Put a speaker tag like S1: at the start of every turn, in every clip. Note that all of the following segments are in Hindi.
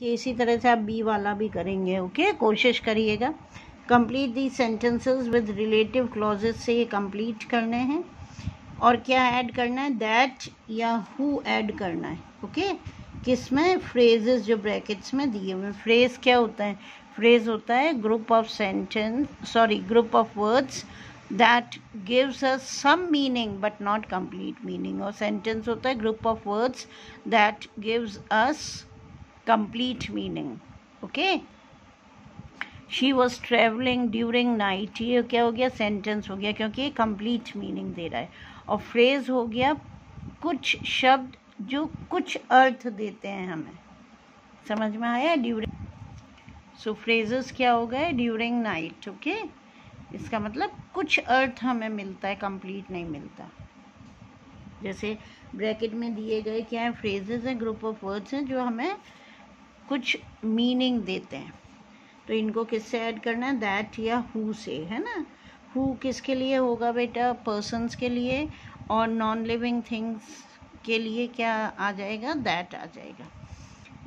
S1: कि इसी तरह से आप बी वाला भी करेंगे ओके कोशिश करिएगा। Complete the sentences with relative clauses से ये कंप्लीट करने हैं। और क्या ऐड करना है? दैट या हु ऐड करना है ओके किसमें फ्रेजेस जो ब्रैकेट्स में दिए हुए फ्रेज क्या होता है? फ्रेज होता है group of sentence sorry group of words that gives a some meaning but not complete meaning और सेंटेंस होता है group of words that gives us complete meaning, okay? She was travelling during night ये क्या हो गया? सेंटेंस हो गया, क्योंकि ये कंप्लीट मीनिंग दे रहा है। और फ्रेज हो गया, कुछ शब्द जो कुछ अर्थ देते हैं हमें। समझ में आया? ड्यूरिंग सो फ्रेजेस क्या हो गए? ड्यूरिंग नाइट ओके इसका मतलब कुछ अर्थ हमें मिलता है कंप्लीट नहीं मिलता। जैसे ब्रैकेट में दिए गए क्या है? फ्रेजेस हैं ग्रुप ऑफ़ वर्ड्स हैं, जो हमें कुछ मीनिंग देते हैं। तो इनको किससे ऐड करना है? दैट या हु से, है ना? हु किसके लिए होगा बेटा? पर्सनस के लिए और नॉन लिविंग थिंग्स के लिए क्या आ जाएगा? दैट आ जाएगा।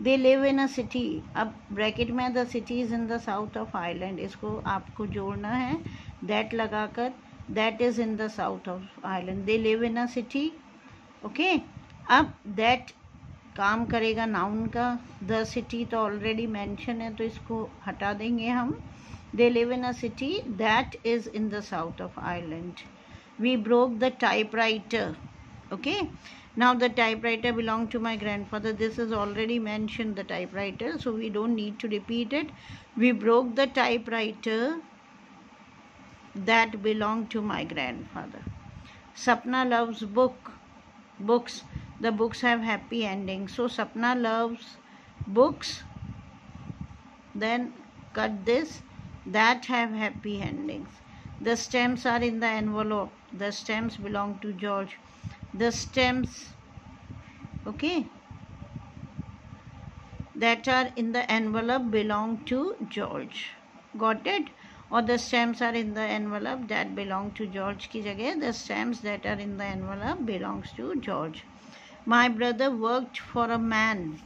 S1: They live in a city अब ब्रैकेट में the city is in the south of island इसको आपको जोड़ना है। दैट लगाकर that is in the south of island they live in a city okay अब दैट काम करेगा नाउन का। द सिटी तो ऑलरेडी मैंशन है तो इसको हटा देंगे हम। They live in a city that is in the south of Ireland. We broke the typewriter okay? Now the typewriter belong to my grandfather this is already mention the typewriter so we don't need to repeat it we broke the typewriter that belong to my grandfather Sapna loves book books the books have happy endings. So sapna loves books. Then cut this. That have happy endings. The stems are in the envelope. The stems belong to george. The stems okay that are in the envelope belong to george. Got it? Or the stems are in the envelope that belong to george. Ki jagah the stems that are in the envelope belongs to george my brother work for a man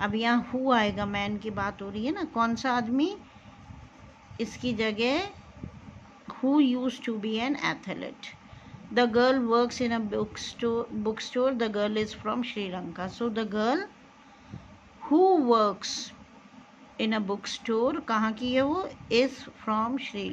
S1: अब यहाँ हु आएगा? मैन की बात हो रही है ना? कौन सा आदमी? इसकी जगह who use to be an athlete the girl works in a bookstore bookstore the girl is from Sri Lanka so the girl who works in a bookstore कहाँ की है वो? Is from Shri